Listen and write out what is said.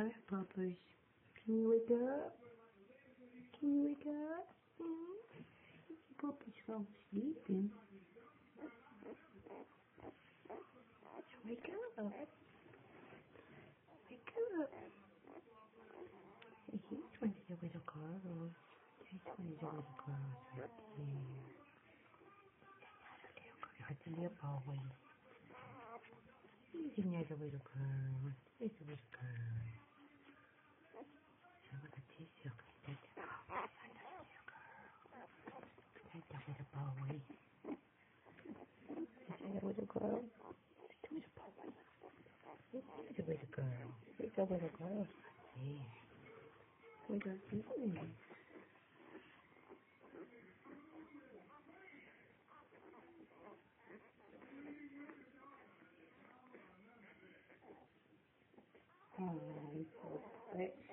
Hi, Papas. Can you wake up? Can you wake up? Mm? Papa's fall sleeping. Wake up. Wake up. Hey, he's one of the little girls. He's one of the little girls right there. That's a little boy. He's another little girl. He's a little girl. So look at this. Look at that. Oh, that's another little girl. That's a little boy. That's a little girl. That's a little boy. He's a little girl. He's a little girl. Yeah. What are you doing? Oh, he's so sexy.